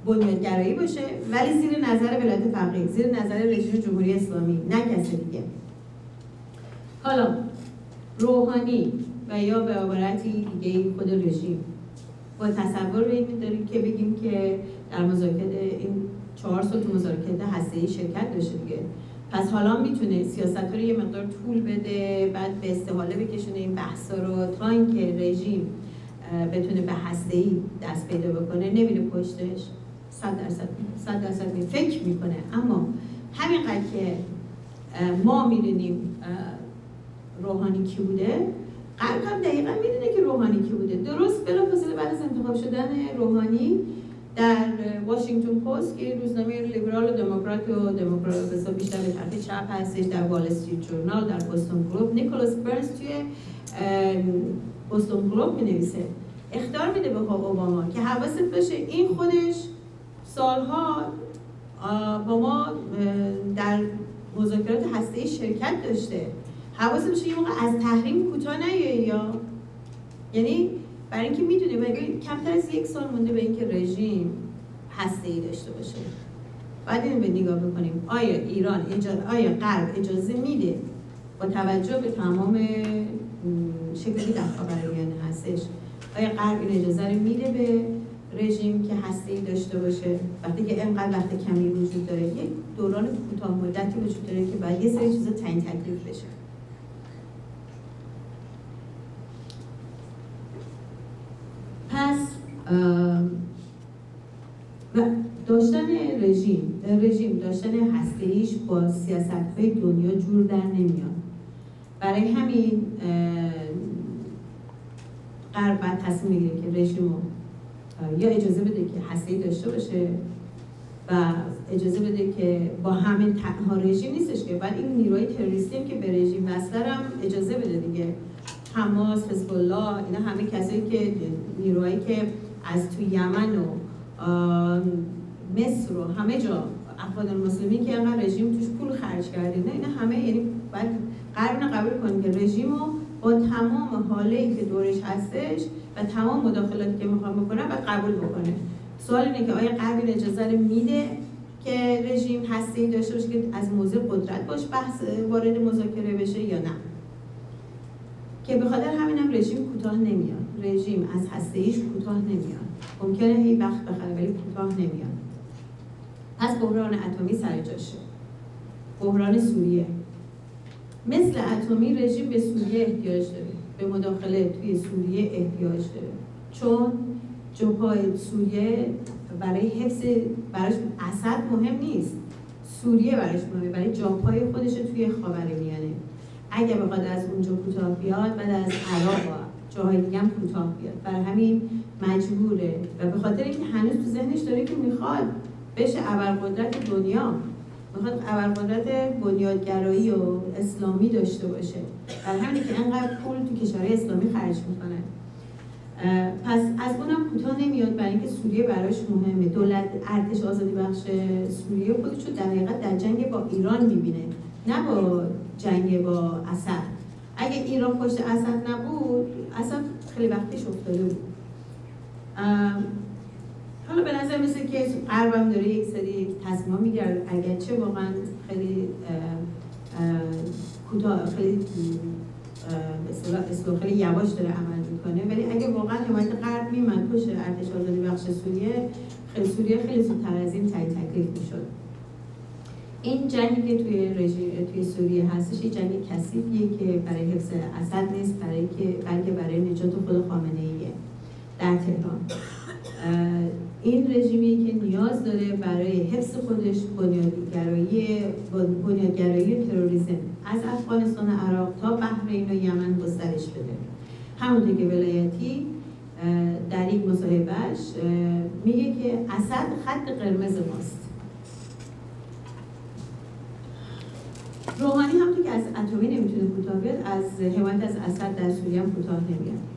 بنیادگرایی باشه ولی زیر نظر ولایت فقیه زیر نظر رژیم جمهوری اسلامی نه کسی دیگه. حالا روحانی و یا به عبارتی دیگه خود رژیم. با تصور به این داریم که بگیم که در مذاکره این چهار سال تو مذاکرات هسته شرکت داشته دیگه. پس حالا می‌تونه سیاست رو یه مقدار طول بده بعد به استحاله بکشونه این بحثا رو تا اینکه رژیم بتونه به هسته ای دست پیدا بکنه نمیره پشتش. صد درصد صد درصد فکر می‌کنه. اما همینقدر که ما می‌دونیم روحانی کی بوده قلب هم دقیقا می‌دونه که روحانی کی بوده. درست بلافاصله بعد از انتخاب شدن روحانی در واشنگتن پست که روزنامه لیبرال و دموکرات و دموکرات بیشتر به طرف چپ هستش در وال استریت جورنال در بوستون گلوب نیکولاس برنز توی بوستون گلوب می نویسه اختار میده به اوباما که حواست باشه این خودش سالها با ما در مذاکرات هسته شرکت داشته. حواست باشه یه موقع از تحریم کوتاه نیایی یا؟ یعنی برای اینکه می‌دونه برای کمتر از یک سال مونده به اینکه رژیم هسته ای داشته باشه. بعد این به نگاه بکنیم. آیا ایران اجازه آیا غرب اجازه میده با توجه به تمام شکلی در خاورمیانه هستش؟ آیا غرب این اجازه رو میده به رژیم که هسته ای داشته باشه. وقتی که اینقدر وقت کمی وجود داره یک دوران کوتاه مدتی وجود داره که باید یه سری چیزا تعیین تکلیف بشه. پس داشتن رژیم رژیم داشتن هسته ایش با سیاست های دنیا جور در نمیاد. برای همین غرب تصمیم می‌گیره که رژیم یا اجازه بده که هسته داشته باشه و اجازه بده که با همین تنها رژیم نیستش که بعد این نیروی تروریستی که به رژیم وصلرم اجازه بده دیگه. حماس حزب الله اینا همه کسایی که نیروهایی که از تو یمن و مصر و همه جا افغان المسلمین که اینقدر رژیم توش پول خرج کرده نه اینا همه یعنی باید قرب قبول کنیم که رژیم رو با تمام حاله که دورش هستش و تمام مداخلاتی که می‌خوام بکنه و قبول بکنه. سوال اینه که آیا قبل اجازه رو میده که رژیم هسته داشته باشه که از موضوع قدرت باش بحث وارد مذاکره بشه یا نه؟ که به خاطر همینم رژیم کوتاه نمیاد. رژیم از هسته ایش کوتاه نمیاد. ممکنه هی وقت بخره ولی کوتاه نمیاد. پس بحران اتمی سر جاشه. بحران سوریه. مثل اتمی رژیم به سوریه احتیاج داره. به مداخله توی سوریه احتیاج داره. چون جبهه سوریه برای حفظ براش اسد مهم نیست. سوریه براش مهمه. برای جاپای خودش توی خاورمیانه اگر بخواد از اونجا کوتاه بیاد بعد از عراق جاهای دیگه هم کوتاه بیاد. برای همین مجبوره. و به خاطر اینکه هنوز تو ذهنش داره که می‌خواد بشه ابرقدرت دنیا. می‌خواد ابرقدرت بنیادگرایی و اسلامی داشته باشه. برای همین که انقدر پول تو کشورهای اسلامی خرج می‌کنه. پس از اونم کوتاه نمیاد برای اینکه سوریه براش مهمه. دولت ارتش آزادی بخش سوریه خودش رو در حقیقت در جنگ با ایران می‌بینه. نه با جنگ با اسد. اگه ایران پشت اسد نبود اسد خیلی وقتش افتاده بود. حالا به نظر مثل که غربم داره یک سری تصمیم میگرد چه واقعا خیلی کوتاه خیلی به خیلی یواش داره عمل می‌کنه. ولی اگه واقعا حمایت غرب میمد پشت ارتش آزادی بخش سوریه خیلی سوریه خیلی زودتر از این تعیین تکلیف می‌شد. این جنگی که توی رژیم توی سوریه هستش یه جنگ کثیفیه که برای حفظ اسد نیست برای که بلکه برای نجات خود خامنه ایه در تهران. این رژیمی که نیاز داره برای حفظ خودش بنیادگرایی بنیادگرایی تروریسم از افغانستان عراق تا بحرین و یمن گسترش بده. همونطور که ولایتی در یک مصاحبهش میگه که اسد خط قرمز ماست. روحانی همونطور که از اتمی نمی‌تونه کوتاه بیاد از حمایت از اسد در سوریه هم کوتاه نمیاد.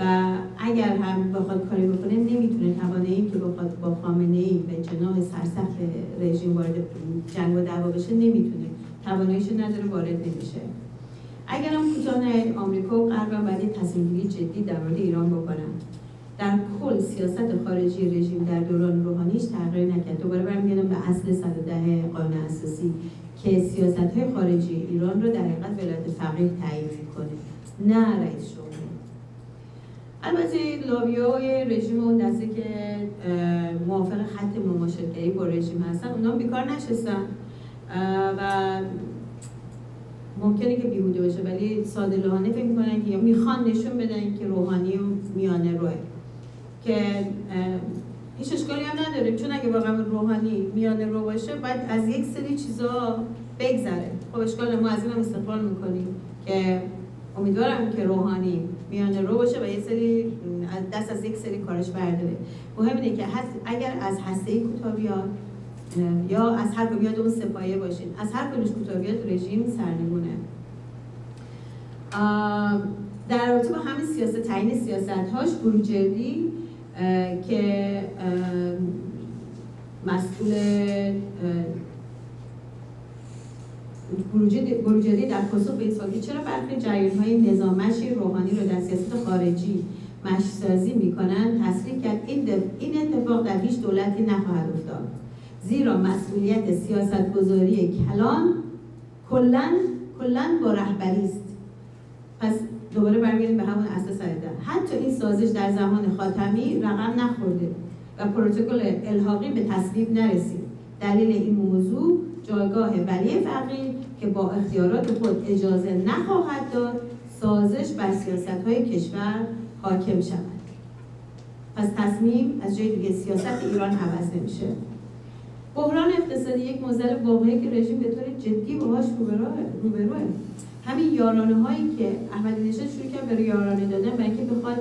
و اگر هم بخواد کاری بکنه نمی‌تونه توانایی که بخواد با خامنه ای به جناح سرسخت رژیم وارد جنگ و دعوا بشه نمی‌تونه. تواناییشو نداره وارد نمیشه. اگر هم کوتاه آمریکا و غرب باید تصمیمگیری جدی در مورد ایران بکنن در کل سیاست خارجی رژیم در دوران روحانیش تغییر نکرد. دوباره برمیگردم به اصل 110 قانون اساسی که سیاست های خارجی ایران رو در حقیقت ولایت فقیه تعیین می‌کنه. نه رئیس البته لابیای رژیم اون دسته که موافق خط مماشاتگری با رژیم هستن اونا بیکار نشستن. و ممکنه که بیهوده باشه ولی ساده لحانه فکر می‌کنن که یا می‌خوان نشون بدن که روحانی میانه روه که هیچ اشکالی هم نداره. چون اگه واقعا روحانی میانه رو باشه باید از یک سری چیزا بگذره. خب اشکال ما از این هم استقبال می‌کنیم که امیدوارم که روحانی میانه رو باشه و یه سری دست از یک سری کارش برداره. مهم اینه که اگر از هسته کوتاه بیاد یا از هر بیاد اون سپایه باشین. از هر کنش کوتاه بیاد رژیم سرنگونه. در رابطه با همین سیاست تعیین سیاست هاش بروجردی که مسئول بروجردی در پاسخ به این چرا برخی جریان های نظامشی روحانی رو در سیاست خارجی مشسازی می‌کنن تصریح کرد. این, این اتفاق در هیچ دولتی نخواهد افتاد. زیرا مسئولیت سیاست گذاری کلان کلن کلن با رهبری است. پس دوباره برگردیم به همون سریده حتی این سازش در زمان خاتمی رقم نخورده و پروتکل الحاقی به تصویب نرسید. دلیل این موضوع جایگاه ولی فقیه که با اختیارات خود اجازه نخواهد داد سازش بر سیاست های کشور حاکم شود. پس تصمیم از جای دیگه سیاست ایران عوض نمیشه. بحران اقتصادی یک موزل واقعی که رژیم به طور جدی باهاش روبروه. همین یارانه هایی که احمدی نژاد شروع کرد برای یارانه دادن برای اینکه بخواد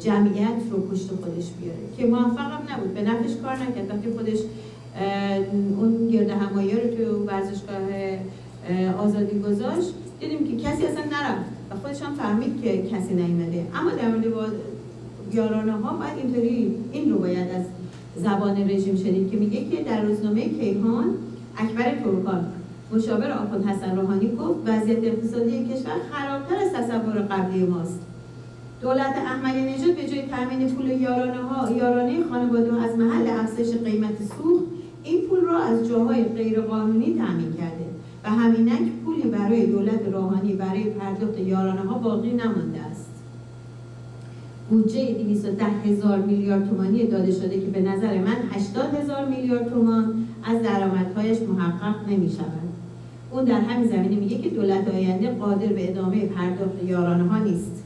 جمعیت رو پشت خودش بیاره که موفق هم نبود. به نفعش کار نکرد. وقتی خودش اون گرد همایی رو تو ورزشگاه آزادی گذاشت. دیدیم که کسی اصلا نرفت و خودش هم فهمید که کسی نیمده اما در مورد یارانه ها باید اینطوری این رو باید از زبان رژیم شدید که میگه که در روزنامه کیهان اکبر ترکان مشاور آخوند حسن روحانی گفت وضعیت اقتصادی کشور خرابتر از تصور قبلی ماست. دولت احمدی نژاد به جای تامین پول یارانه ها یارانه خانواده از محل افزایش قیمت سوخت این پول را از جاهای غیرقانونی تامین کرده. و همینک پولی برای دولت روحانی برای پرداخت یارانه ها باقی نمانده است بودجه 210 هزار میلیارد تومانی داده شده که به نظر من 80 هزار میلیارد تومان از درآمدهایش محقق نمی شود. اون در همین زمینه میگه که دولت آینده قادر به ادامه پرداخت یارانه ها نیست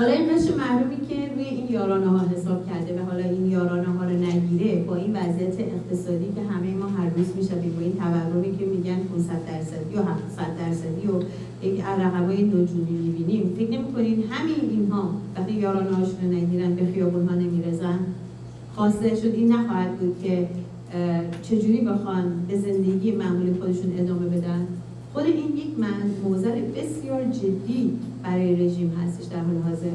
حالا این قشر محرومی که روی این یارانه ها حساب کرده و حالا این یارانه ها رو نگیره با این وضعیت اقتصادی که همه ما هر روز می‌شویم با این تورمی که میگن 500 درصدی و 700 درصدی و یک رقمای نجومی می‌بینیم. فکر نمی‌کنین همین اینها وقتی یارانه هاشون نگیرن به خیابون ها نمیرزن خواسته شد این نخواهد بود که چجوری بخوان به زندگی معمولی خودشون ادامه بدن؟ خود این یک موزل بسیار جدی برای رژیم هستش در حال حاضر.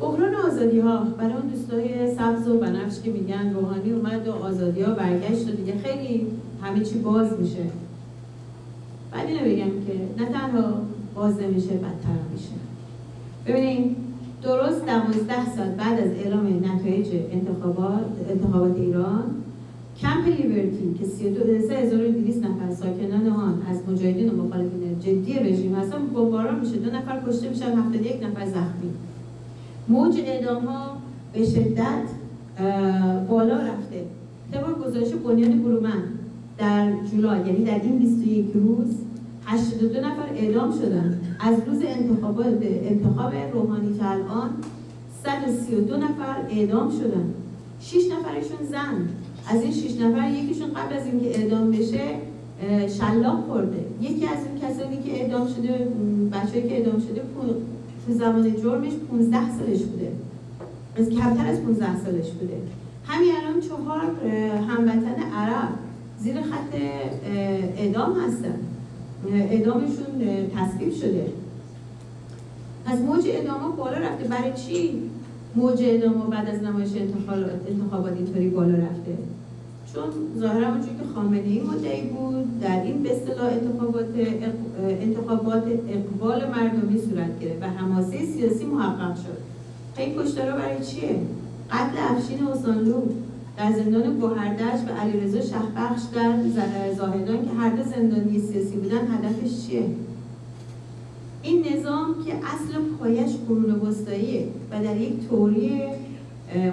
بحران آزادی ها برای اون دوستای سبز و بنفش که میگن روحانی اومد و آزادی ها برگشت و دیگه خیلی همه چی باز میشه. بعد اینو بگم که نه تنها باز نمیشه بدتر میشه. ببینید درست دوازده سال بعد از اعلام نتایج انتخابات انتخابات ایران کمپ لیبرتی که 3200 نفر ساکنان آن از مجاهدین و مخالفین جدی رژیم هستن بمباران میشه. دو نفر کشته میشن هفتاد یک نفر زخمی. موج اعدام ها به شدت بالا رفته. طبق گزارش بنیاد برومن در جولای یعنی در این 21 روز 82 نفر اعدام شدن. از روز انتخابات انتخاب روحانی که الان 132 نفر اعدام شدن. 6 نفرشون زن. از این 6 نفر یکیشون قبل از اینکه اعدام بشه شلاق خورده. یکی از این کسانی که اعدام شده بچه‌ای که اعدام شده تو زمان جرمش 15 سالش بوده. از کمتر از 15 سالش بوده. همین الان چهار هموطن عرب زیر خط اعدام هستن. اعدامشون تصویب شده. از موج اعدام بالا رفته. برای چی موج اعدام بعد از نمایش انتخابات اینطوری بالا رفته؟ چون ظاهرا اونجوری که خامنه ای مدعی بود در این به اصطلاح انتخابات انتخابات اقبال مردمی صورت گرفت و حماسه سیاسی محقق شد. این کشتارا برای چیه؟ قتل افشین حسانلو در زندان گوهردش و علیرضا شهبخش در زاهدان که هر دو زندانی سیاسی بودن هدفش چیه؟ این نظام که اصل پایش قرون وسطاییه و در یک توری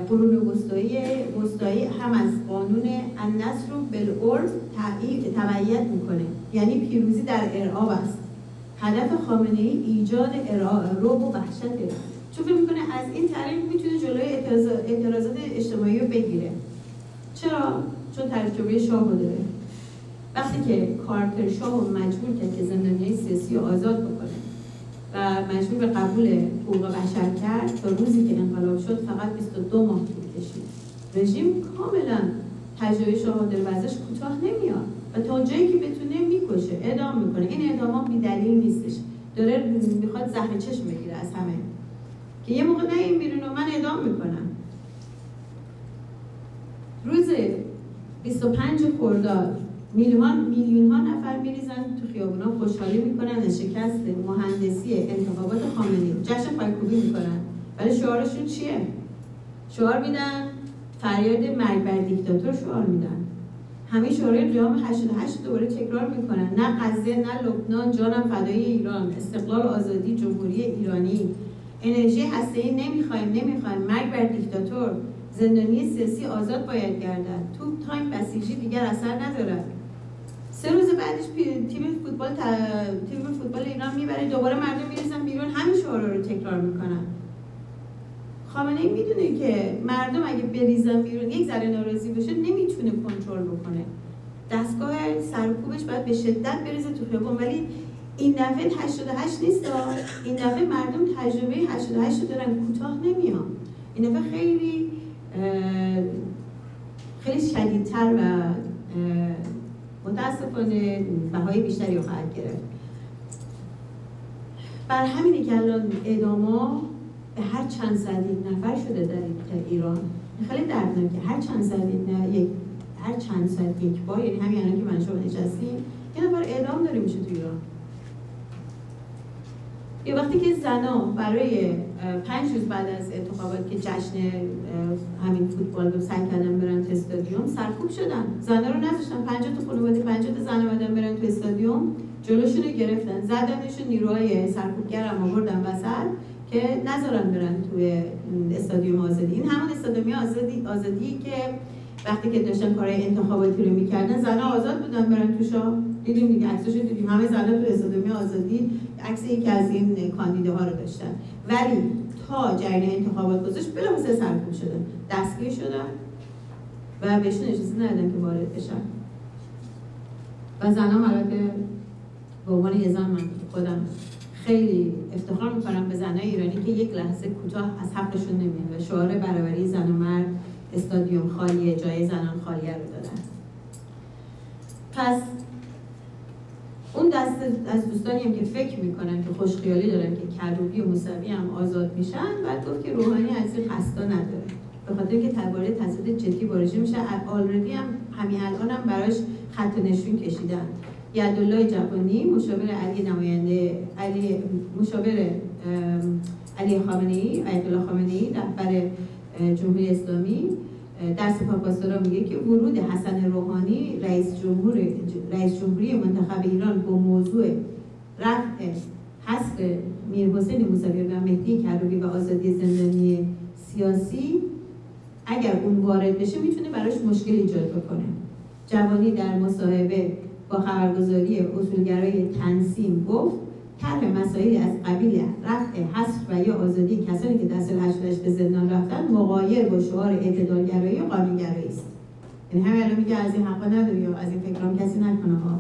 قرون وسطایی هم از قانون النصر رو بالعرف تبعیت می‌کنه. یعنی پیروزی در ارعاب است. هدف خامنه ای ایجاد روب و وحشته چون فکر می‌کنه از این طریق می‌تونه جلوی اعتراضات اجتماعی رو بگیره. چرا؟ چون تجربه شاه داره. وقتی که کارتر شاه مجبور کرد که زندانی سیاسی رو آزاد و مجبور به قبول حقوق بشر کرد تا روزی که انقلاب شد فقط 22 ماه طول کشید. رژیم کاملا شهادر و ازش کوتاه نمیاد و تا جایی که بتونه می‌کشه اعدام می‌کنه. این اعدام ها بی دلیل نیستش. داره می‌خواد زهر چشم بگیره از همه. که یه موقع نه این بیرون من اعدام می‌کنم. روز 25 خرداد میلیون میلیون ها نفر میریزن تو خیابونا خوشحالی می‌کنن از شکست مهندسی انتخابات خامنه‌ای. جشن پایکوبی می‌کنن. ولی شعارشون چیه؟ شعار میدن فریاد مرگ بر دیکتاتور شعار میدن. همه شعارهای قیام 88 دوباره تکرار می‌کنن. نه غزه نه لبنان جانم فدای ایران. استقلال آزادی جمهوری ایرانی. انرژی هسته‌ای نمی‌خوایم نمی‌خوایم. مرگ بر دیکتاتور. زندانی سیاسی آزاد باید گردد. تو تایم بسیجی دیگر اثر ندارد. سه روز بعدش تیم فوتبال تیم فوتبال ایران می‌بره. دوباره مردم می‌رسن بیرون. همین شعارا رو تکرار می‌کنن. خامنه ای می‌دونه که مردم اگه بریزن بیرون یک ذره ناراضی بشه نمی‌تونه کنترل بکنه. دستگاه سرکوبش باید به شدت بریزه تو خیابون. ولی این دفعه 88 نیست این دفعه مردم تجربه 88 دارن کوتاه نمیان. این دفعه خیلی خیلی شدیدتر و متاسفانه بهای بیشتری رو خواهد گرفت. بر همینی که الان اداما به هر چند صد نفر شده در ایران. خیلی دردناکه هر چند صد یک هر چند صد یک بار یعنی همین الان که من شما نشستیم یه نفر اعدام داره میشه تو ایران. یه وقتی که زنا برای پنج روز بعد از انتخابات که جشن همین فوتبال رو سعی کردن برن تو استادیوم سرکوب شدن. زنا رو نذاشتن. 50 تا خانواده 50 تا زن اومدن برن تو استادیوم. جلوشون رو گرفتن. زدنشون نیروهای سرکوبگر هم آوردن وسط که نذارن برن توی استادیوم آزادی. این همون استادیوم آزادی آزادی که وقتی که داشتن کارهای انتخاباتی رو می‌کردن زنها آزاد بودن برن توشا دیدیم دیگه عکسش دیدیم همه زنها تو آزادی عکس یکی از این ها رو داشتن. ولی تا جریان انتخابات گذاشت بلافاصله سرکوب شدن. دستگیر شدن و بهشون اجازه ندادن که وارد بشن. و زنها البته به عنوان یه زن من خودم خیلی افتخار می‌کنم به زنای ایرانی که یک لحظه کوتاه از حقشون نمیاد و شعار برابری زن و مرد استادیوم خالیه جای زنان خالیه رو دادن. پس اون دست از دوستانی هم که فکر می‌کنن که خوشخیالی دارن که کروبی و موسوی هم آزاد میشن بعد گفت که روحانی از این خستا نداره. به خاطر که تباره تصدید جدی بارجه میشه آلردی هم همین الان هم براش خط نشون کشیدن. یدالله جوانی مشاور علی نماینده علی مشاور علی خامنه ای آیت الله خامنه ای رهبر جمهوری اسلامی. در سپاه میگه که ورود حسن روحانی رئیس جمهور رئیس جمهوری منتخب ایران با موضوع رفع حصر میر حسین موسوی و مهدی کروبی و آزادی زندانی سیاسی اگر اون وارد بشه می‌تونه براش مشکل ایجاد بکنه. جوانی در مصاحبه با خبرگزاری اصولگرای تنسیم گفت طرح مسائلی از قبیل رفع حصر و یا آزادی کسانی که در سال 88 به زندان رفتن مغایر با شعار اعتدالگرایی و قانونگرایی است. یعنی همه الان میگه از این حقا نداری یا از این فکرام کسی نکنه ها.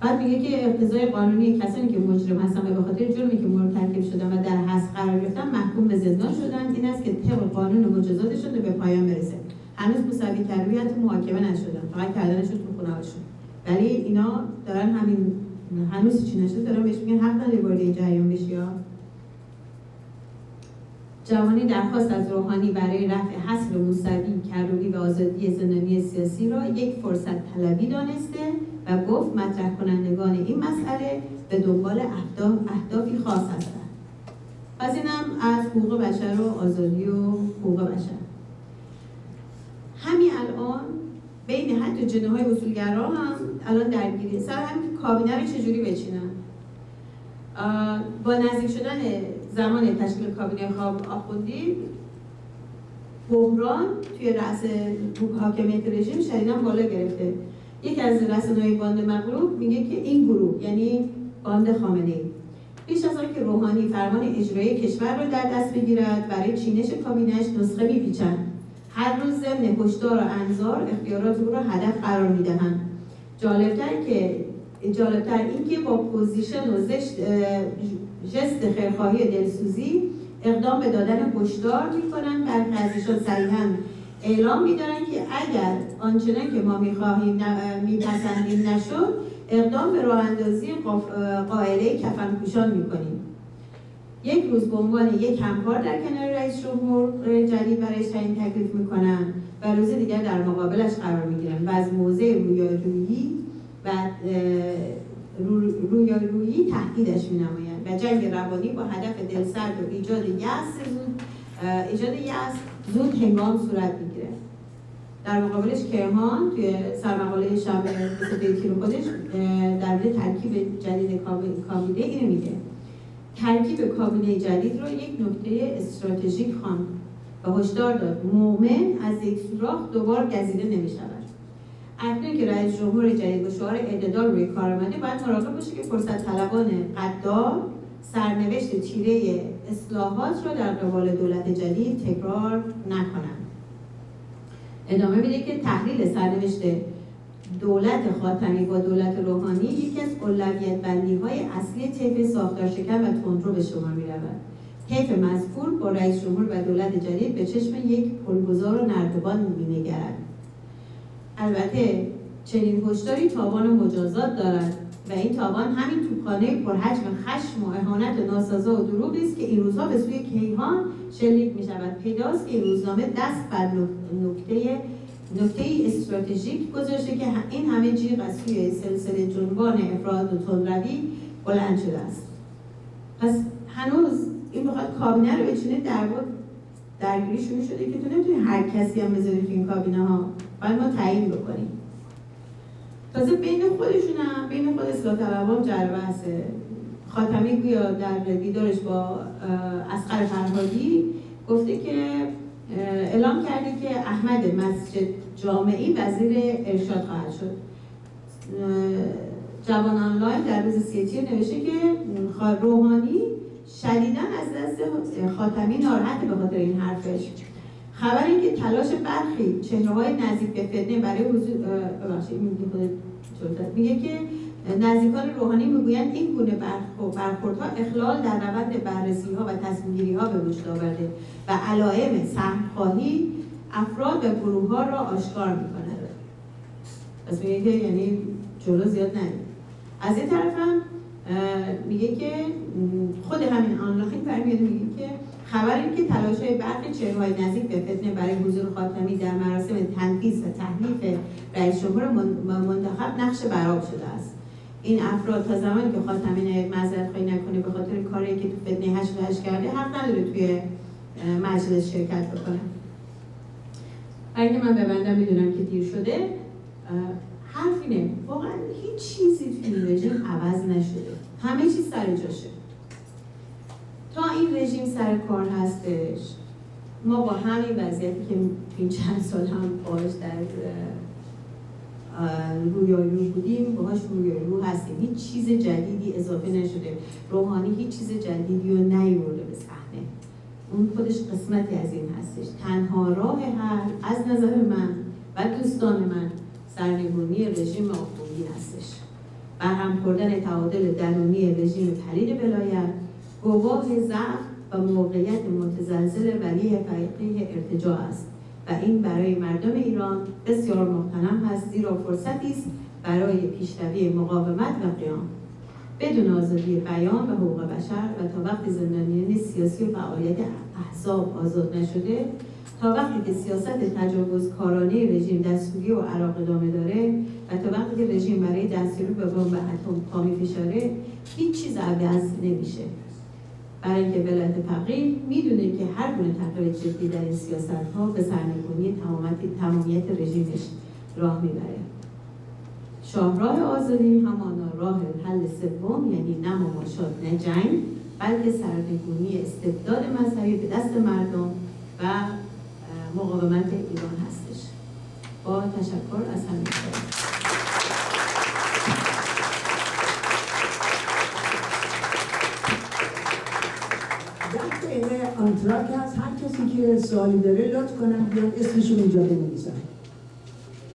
بعد میگه که اقتضای قانونی کسانی که مجرم هستن و به خاطر جرمی که مرتکب شدن و در حس قرار گرفتن محکوم به زندان شدن. این است که طبق قانون مجازاتشون به پایان برسه. هنوز موسوی کروی حتی محاکمه نشدن. فقط کردنشون تو خونه‌هاشون. ولی اینا دارن همین هنوز چی نشده؟ دارن بهش میگن حق نداری وارد جریان بشی جوانی درخواست از روحانی برای رفع حصر موسوی کروبی و آزادی زندانی سیاسی را یک فرصت طلبی دانسته و گفت مطرح کنندگان این مسئله به دنبال اهدافی خاص هستند. پس اینم از حقوق بشر و آزادی و حقوق بشر. همین الان بین حتی جنه های اصولگرا هم الان درگیری سر همین کابینه رو چجوری بچینن؟ با نزدیک شدن زمان تشکیل کابینه خواب آخوندی بحران توی رأس حاکمیت رژیم شدیدا بالا گرفته. یکی از رسانه‌های باند مغلوب میگه که این گروه یعنی باند خامنه ای پیش از آنکه روحانی فرمان اجرایی کشور را در دست بگیرد برای چینش کابینش نسخه میپیچند. هر روز ضمن هشدار و انذار اختیارات او را هدف قرار می‌دهند. جالبتر که جالبتر این که با پوزیشن و زشت جست خیرخواهی دلسوزی اقدام به دادن هشدار می‌کنند برخی ازشان صریحا اعلام میدارن که اگر آنچنان که ما می‌خواهیم میپسندیم نشد اقدام به راه اندازی قائله کفن پوشان می‌کنیم. یک روز به عنوان یک همکار در کنار رئیس جمهور جدید برایش تعیین تکلیف می‌کنن و روز دیگر در مقابلش قرار می‌گیرن و از موضع رویارویی و رویارویی تهدیدش مینمایند و جنگ روانی با هدف دلسرد و ایجاد یأس ایجاد یأس زود هنگام صورت می‌گیره در مقابلش کیهان توی سرمقاله شب 22 کیلو خودش در مورد ترکیب جدید کابینه اینو میگه. ترکیب کابینه جدید رو یک نکته استراتژیک خواند و هشدار داد. مومن از یک سوراخ دوبار گزیده نمی شود اکنون که رئیس جمهور جدید با شعار اعتدال روی کار آمده باید مراقب باشه که فرصت طلبان قدار سرنوشت تیره اصلاحات را در قبال دولت جدید تکرار نکنند. ادامه میده که تحلیل سرنوشت دولت خاتمی با دولت روحانی یکی از اولویت بندی های اصلی طیف ساختار شکن و تندرو به شما می رود. طیف مذکور با رئیس جمهور و دولت جدید به چشم یک پلگذار و نردبان می نگرد. البته چنین هشداری تاوان و مجازات دارد و این تاوان همین توپخانه پرحجم خشم و اهانت ناسازا و دروغی است که این روزها به سوی کیهان شلیک می شود پیداست که این روزنامه دست بر نکته نکته استراتژیک گذاشته که این همه جیغ از سوی سلسله جنبان افراد و تندروی بلند شده است. پس هنوز این بخواد کابینه رو بچینه در درگیری شروع شده که تو نمی‌تونی هر کسی هم بذاری تو این کابینه ها باید ما تعیین بکنیم. تازه بین خودشون هم بین خود اصلاح طلبان جر بحثه. خاتمی گویا در دیدارش با اسقر فرهادی گفته که اعلام کرده که احمد مسجد جامعی وزیر ارشاد خواهد شد. جوان آنلاین در روز سیتی نوشته که روحانی شدیدا از دست خاتمی ناراحت به خاطر این حرفش. خبر این که تلاش برخی چهره های نزدیک به فتنه برای حضور میگه که نزدیکان روحانی می‌گویند این گونه برخوردها اخلال در روند بررسی ها و تصمیم ها به وجود آورده و علائم سهمخواهی افراد و گروه ها را آشکار می‌کند پس میگه که یعنی جلو زیاد ندید از این طرف هم میگه که خود همین آنلاخین برمیاد میگه که خبر این که تلاش های برخی چهرهای نزدیک به فتنه برای حضور خاتمی در مراسم تنفیذ و تحلیف رئیس جمهور منتخب نقش براب شده است. این افراد تا زمانی که خاتمی نیاد معذرت خواهی نکنه به خاطر کاری که تو فتنه هشت کرده حق نداره توی مجلس شرکت بکنم اینکه من ببندم می‌دونم که دیر شده حرف اینه. واقعا هیچ چیزی تو این رژیم عوض نشده. همه چیز سر جاشه. تا این رژیم سر کار هستش ما با همین وضعیتی که این چند سال هم باش در رویایی بودیم باهاش رویایی رو هستیم. هیچ چیز جدیدی اضافه نشده. روحانی هیچ چیز جدیدی رو نیورده به صحنه. اون خودش قسمتی از این هستش. تنها راه حل از نظر من و دوستان من سرنگونی رژیم آخوندی هستش. برهم خوردن تعادل درونی رژیم پرید بلایت گواه ضعف و موقعیت متزلزل ولی فقیه ارتجاع است و این برای مردم ایران بسیار مقتنم هست زیرا فرصتی است برای پیشروی مقاومت و قیام. بدون آزادی بیان و حقوق بشر و تا وقتی زندانیان سیاسی و فعالیت احزاب آزاد نشده تا وقتی که سیاست کارانه رژیم دستوری و عراق ادامه داره و تا وقتی که رژیم برای دستیاری به بمب اتم پا فشاره هیچ چیز عوض نمیشه. برای اینکه ولایت فقیه می‌دونه که هر گونه تغییر جدی در این سیاست ها به سرنگونی تمامیت رژیمش راه می‌بره. شاهراه آزادی همانا راه حل سوم یعنی نه مماشات نه جنگ بلکه سرنگونی استبداد مذهبی به دست مردم و مقاومت ایران هستش. با تشکر از همین آنتراک هست هر کسی که سوالی داره لطف کنم بیان اسمشون اینجا بنویسن